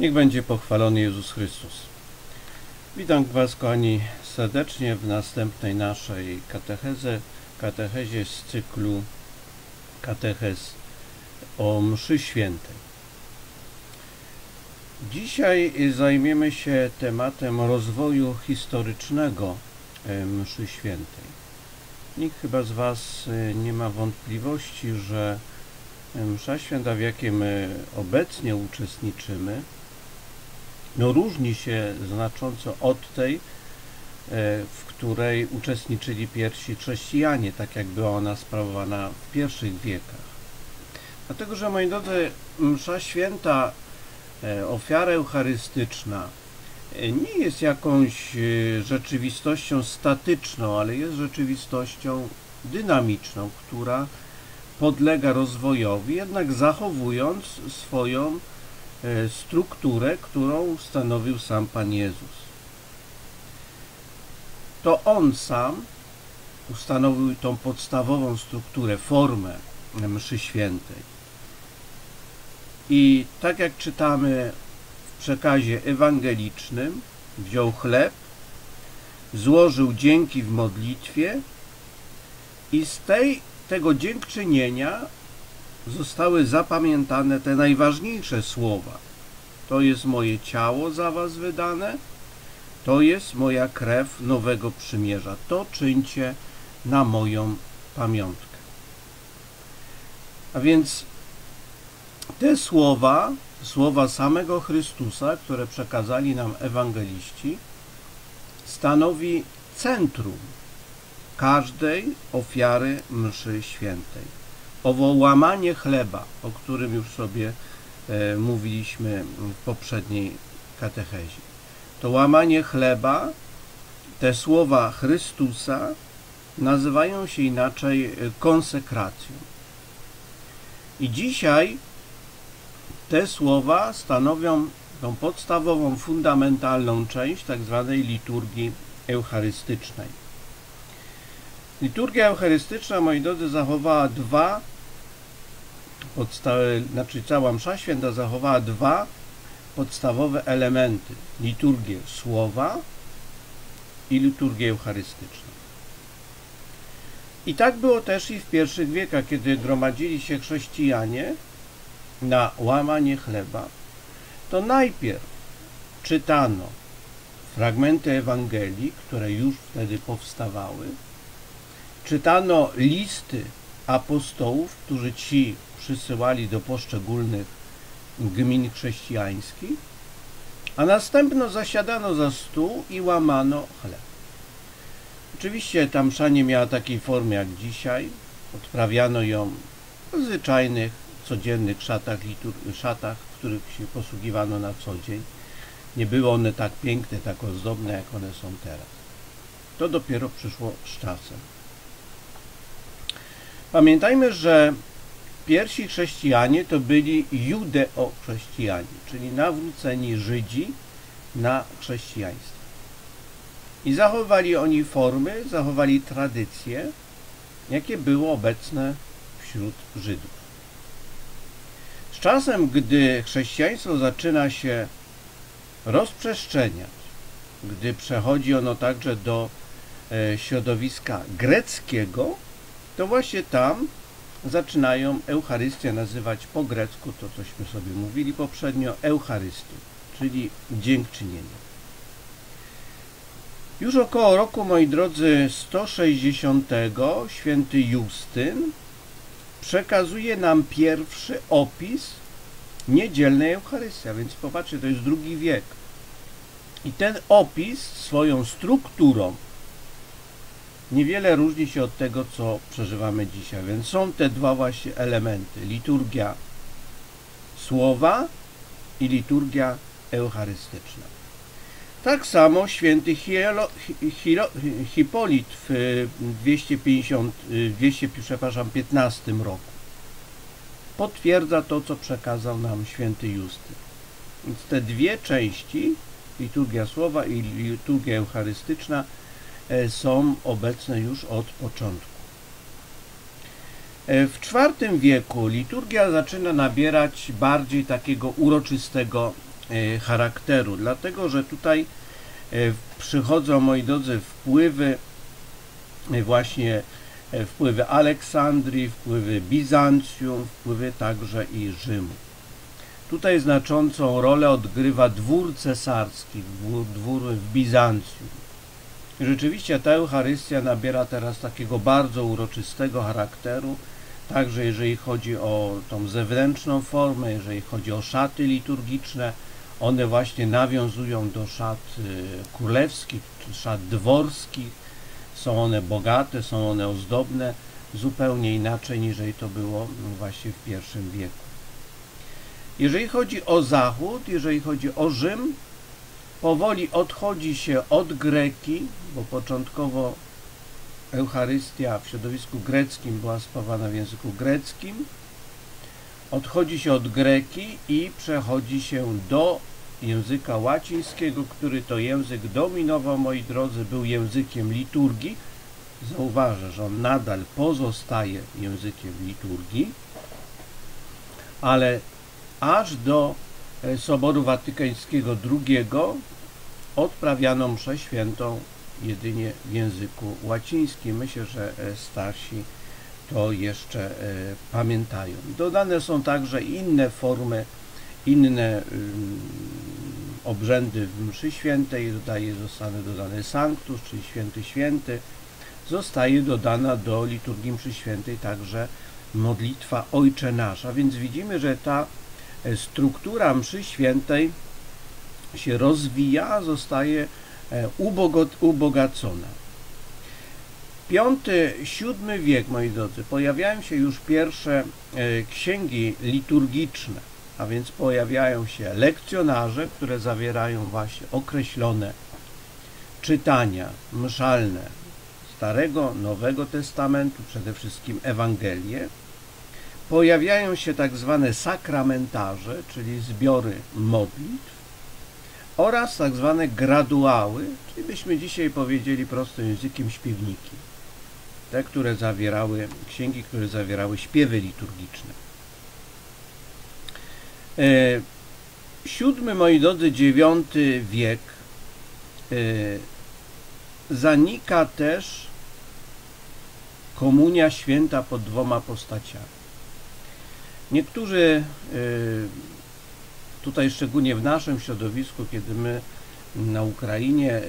Niech będzie pochwalony Jezus Chrystus. Witam Was, kochani, serdecznie w następnej naszej katechezie, katechezie z cyklu katechez o mszy świętej. Dzisiaj zajmiemy się tematem rozwoju historycznego e, mszy świętej. Nikt chyba z Was e, nie ma wątpliwości, że msza święta, w jakiej my obecnie uczestniczymy, no różni się znacząco od tej, e, w której uczestniczyli pierwsi chrześcijanie, tak jak była ona sprawowana w pierwszych wiekach. Dlatego, że moi drodzy, msza święta, e, ofiara eucharystyczna e, nie jest jakąś rzeczywistością statyczną, ale jest rzeczywistością dynamiczną, która podlega rozwojowi, jednak zachowując swoją strukturę, którą stanowił sam Pan Jezus. To On sam ustanowił tą podstawową strukturę, formę mszy świętej. I tak jak czytamy w przekazie ewangelicznym, wziął chleb, złożył dzięki w modlitwie i z tej, tego dziękczynienia zostały zapamiętane te najważniejsze słowa. To jest moje ciało za was wydane, to jest moja krew nowego przymierza. To czyńcie na moją pamiątkę. A więc te słowa, słowa samego Chrystusa, które przekazali nam ewangeliści, stanowi centrum każdej ofiary mszy świętej owo łamanie chleba, o którym już sobie e, mówiliśmy w poprzedniej katechezie. To łamanie chleba, te słowa Chrystusa nazywają się inaczej e, konsekracją. I dzisiaj te słowa stanowią tą podstawową, fundamentalną część tak zwanej liturgii eucharystycznej. Liturgia eucharystyczna, moi drodzy, zachowała dwa podstawy, znaczy cała msza święta zachowała dwa podstawowe elementy. Liturgię słowa i liturgię eucharystyczną. I tak było też i w pierwszych wiekach, kiedy gromadzili się chrześcijanie na łamanie chleba, to najpierw czytano fragmenty Ewangelii, które już wtedy powstawały, czytano listy apostołów, którzy ci przysyłali do poszczególnych gmin chrześcijańskich, a następno zasiadano za stół i łamano chleb. Oczywiście ta msza nie miała takiej formy jak dzisiaj. Odprawiano ją w zwyczajnych, codziennych szatach, szatach, w których się posługiwano na co dzień. Nie były one tak piękne, tak ozdobne, jak one są teraz. To dopiero przyszło z czasem. Pamiętajmy, że pierwsi chrześcijanie to byli judeo-chrześcijanie, czyli nawróceni Żydzi na chrześcijaństwo. I zachowali oni formy, zachowali tradycje, jakie były obecne wśród Żydów. Z czasem, gdy chrześcijaństwo zaczyna się rozprzestrzeniać, gdy przechodzi ono także do e, środowiska greckiego, to właśnie tam zaczynają Eucharystię nazywać po grecku, to cośmy sobie mówili poprzednio, Eucharystią, czyli dziękczynienie. Już około roku, moi drodzy, 160 święty Justyn przekazuje nam pierwszy opis niedzielnej Eucharystii, a więc popatrzcie, to jest drugi wiek. I ten opis swoją strukturą niewiele różni się od tego, co przeżywamy dzisiaj. Więc są te dwa właśnie elementy. Liturgia słowa i liturgia eucharystyczna. Tak samo święty Hielo, Hilo, Hipolit w 250, 200, przepraszam, 15 roku potwierdza to, co przekazał nam święty Justy. Więc te dwie części, liturgia słowa i liturgia eucharystyczna, są obecne już od początku. E, w IV wieku liturgia zaczyna nabierać bardziej takiego uroczystego e, charakteru, dlatego że tutaj e, przychodzą, moi drodzy, wpływy e, właśnie wpływy Aleksandrii, wpływy Bizancjum, wpływy także i Rzymu. Tutaj znaczącą rolę odgrywa dwór cesarski, dwór, dwór w Bizancjum. Rzeczywiście ta Eucharystia nabiera teraz takiego bardzo uroczystego charakteru, także jeżeli chodzi o tą zewnętrzną formę, jeżeli chodzi o szaty liturgiczne, one właśnie nawiązują do szat y, królewskich, szat dworskich, są one bogate, są one ozdobne, zupełnie inaczej niż to było właśnie w I wieku. Jeżeli chodzi o Zachód, jeżeli chodzi o Rzym, powoli odchodzi się od Greki, bo początkowo Eucharystia w środowisku greckim była sprawowana w języku greckim. Odchodzi się od Greki i przechodzi się do języka łacińskiego, który to język dominował, moi drodzy, był językiem liturgii. Zauważę, że on nadal pozostaje językiem liturgii, ale aż do Soboru Watykańskiego II odprawiano mszę świętą jedynie w języku łacińskim. Myślę, że e, starsi to jeszcze e, pamiętają. Dodane są także inne formy, inne obrzędy w mszy świętej, dodaje, zostanie dodany sanctus, czyli święty święty. Zostaje dodana do liturgii mszy świętej także modlitwa Ojcze Nasz. A więc widzimy, że ta e, struktura mszy świętej się rozwija, zostaje e, ubogacona. Piąty, siódmy wiek, moi drodzy, pojawiają się już pierwsze e, księgi liturgiczne a więc pojawiają się lekcjonarze, które zawierają właśnie określone czytania mszalne Starego, Nowego Testamentu, przede wszystkim Ewangelie. Pojawiają się tak zwane sakramentarze, czyli zbiory modlitw oraz tak zwane graduały, czyli byśmy dzisiaj powiedzieli prostym językiem śpiewniki. Te, które zawierały, księgi, które zawierały śpiewy liturgiczne. E, siódmy, moi drodzy, dziewiąty wiek e, zanika też komunia święta pod dwoma postaciami. Niektórzy e, tutaj szczególnie w naszym środowisku, kiedy my na Ukrainie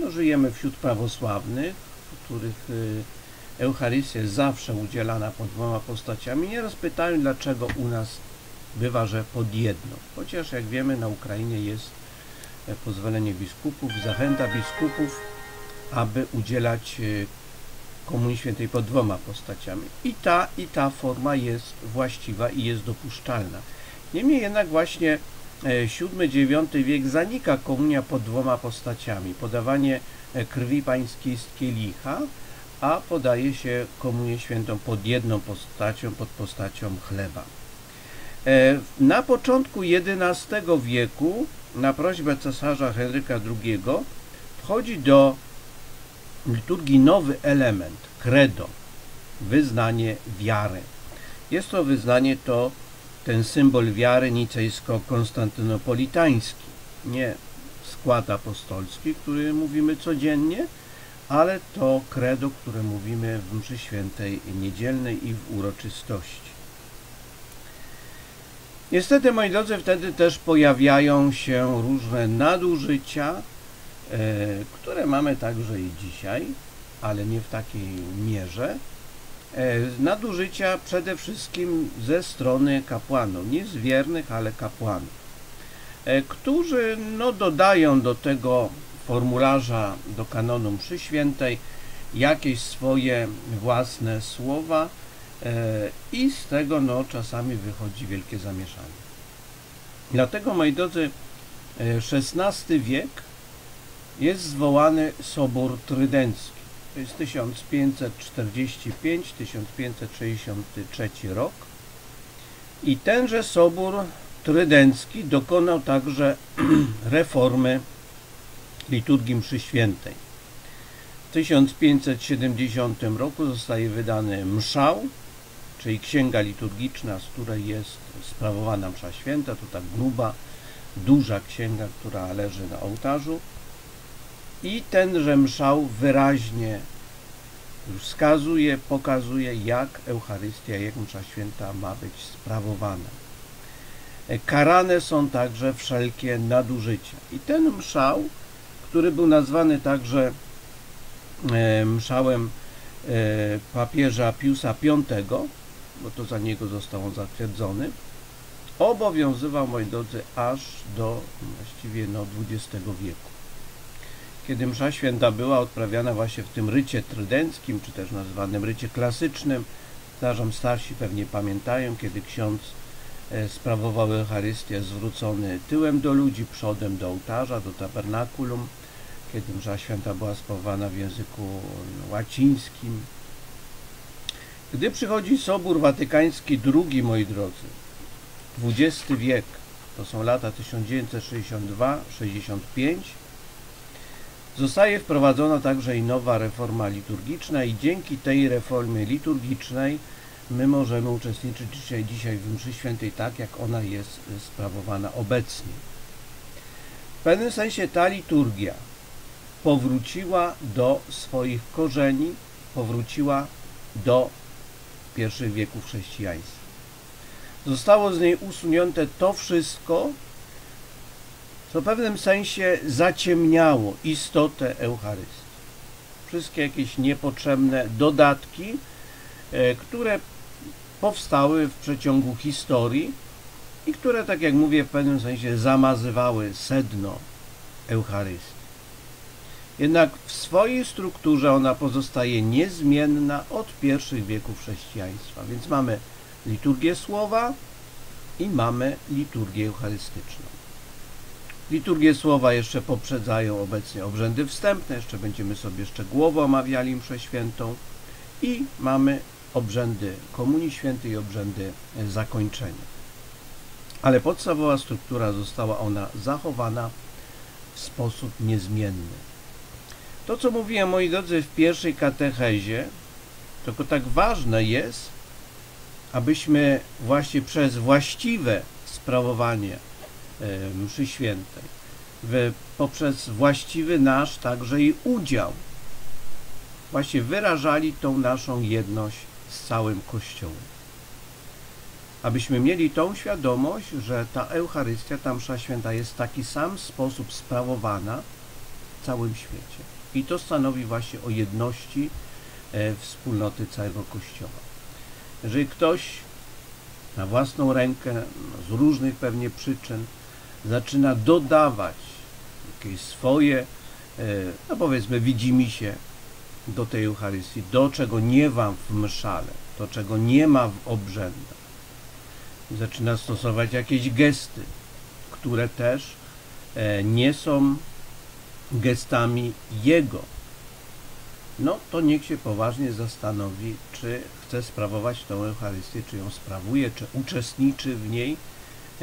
no, żyjemy wśród prawosławnych, których Eucharystia jest zawsze udzielana pod dwoma postaciami, nieraz pytają, dlaczego u nas bywa, że pod jedno. Chociaż jak wiemy na Ukrainie jest e, pozwolenie biskupów, zachęta biskupów, aby udzielać Komunii Świętej pod dwoma postaciami. I ta, i ta forma jest właściwa i jest dopuszczalna. Niemniej jednak właśnie VII-IX e, wiek zanika komunia pod dwoma postaciami. Podawanie krwi pańskiej z kielicha, a podaje się komunię świętą pod jedną postacią, pod postacią chleba. E, na początku XI wieku, na prośbę cesarza Henryka II, wchodzi do liturgii nowy element, credo, wyznanie wiary. Jest to wyznanie to ten symbol wiary nicejsko-konstantynopolitański, nie skład apostolski, który mówimy codziennie, ale to credo, które mówimy w mszy świętej niedzielnej i w uroczystości. Niestety, moi drodzy, wtedy też pojawiają się różne nadużycia, które mamy także i dzisiaj, ale nie w takiej mierze. E, nadużycia przede wszystkim ze strony kapłanów, nie z wiernych, ale kapłanów, e, którzy no, dodają do tego formularza do kanonu mszy świętej jakieś swoje własne słowa, E, i z tego no, czasami wychodzi wielkie zamieszanie. Dlatego, moi drodzy, XVI e, wiek jest zwołany Sobór Trydencki. To jest 1545-1563 rok. I tenże Sobór Trydencki dokonał także reformy liturgii mszy świętej. W 1570 roku zostaje wydany mszał, czyli księga liturgiczna, z której jest sprawowana msza święta, to tak gruba duża księga, która leży na ołtarzu. I tenże mszał wyraźnie wskazuje, pokazuje, jak Eucharystia, jak msza święta ma być sprawowana. Karane są także wszelkie nadużycia. I ten mszał, który był nazwany także e, mszałem e, papieża Piusa V, bo to za niego został on zatwierdzony, obowiązywał, moi drodzy, aż do właściwie no, XX wieku. Kiedy msza święta była odprawiana właśnie w tym rycie trydenckim, czy też nazwanym rycie klasycznym, starzom starsi pewnie pamiętają, kiedy ksiądz e, sprawował Eucharystię zwrócony tyłem do ludzi, przodem do ołtarza, do tabernakulum, kiedy msza święta była sprawowana w języku łacińskim. Gdy przychodzi Sobór Watykański II, moi drodzy, XX wiek, to są lata 1962-65, zostaje wprowadzona także i nowa reforma liturgiczna i dzięki tej reformie liturgicznej my możemy uczestniczyć dzisiaj, dzisiaj w mszy świętej tak, jak ona jest sprawowana obecnie. W pewnym sensie ta liturgia powróciła do swoich korzeni, powróciła do pierwszych wieków chrześcijaństwa. Zostało z niej usunięte to wszystko, co w pewnym sensie zaciemniało istotę Eucharystii. Wszystkie jakieś niepotrzebne dodatki, e, które powstały w przeciągu historii i które, tak jak mówię, w pewnym sensie zamazywały sedno Eucharystii. Jednak w swojej strukturze ona pozostaje niezmienna od pierwszych wieków chrześcijaństwa. Więc mamy liturgię słowa i mamy liturgię eucharystyczną. Liturgię słowa jeszcze poprzedzają obecnie obrzędy wstępne, jeszcze będziemy sobie szczegółowo omawiali mszę świętą i mamy obrzędy Komunii Świętej i obrzędy zakończenia. Ale podstawowa struktura została ona zachowana w sposób niezmienny. To, co mówiłem, moi drodzy, w pierwszej katechezie, tylko tak ważne jest, abyśmy właśnie przez właściwe sprawowanie e, mszy świętej, poprzez właściwy nasz także i udział, właśnie wyrażali tą naszą jedność z całym Kościołem. Abyśmy mieli tą świadomość, że ta Eucharystia, ta msza święta jest w taki sam sposób sprawowana w całym świecie. I to stanowi właśnie o jedności e, wspólnoty całego Kościoła. Jeżeli ktoś na własną rękę, z różnych pewnie przyczyn, zaczyna dodawać jakieś swoje, e, no powiedzmy, widzimy się do tej Eucharystii, do czego nie ma w mszale, do czego nie ma w obrzędach. Zaczyna stosować jakieś gesty, które też e, nie są gestami Jego, no to niech się poważnie zastanowi, czy chce sprawować tę Eucharystię, czy ją sprawuje, czy uczestniczy w niej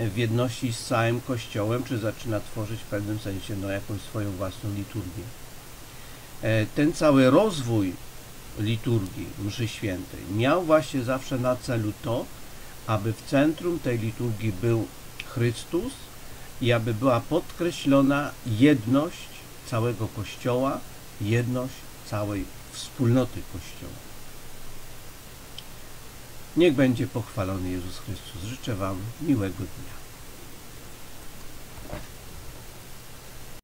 w jedności z całym Kościołem, czy zaczyna tworzyć w pewnym sensie no, jakąś swoją własną liturgię. E, ten cały rozwój liturgii mszy świętej miał właśnie zawsze na celu to, aby w centrum tej liturgii był Chrystus i aby była podkreślona jedność całego Kościoła, jedność całej wspólnoty Kościoła. Niech będzie pochwalony Jezus Chrystus. Życzę Wam miłego dnia.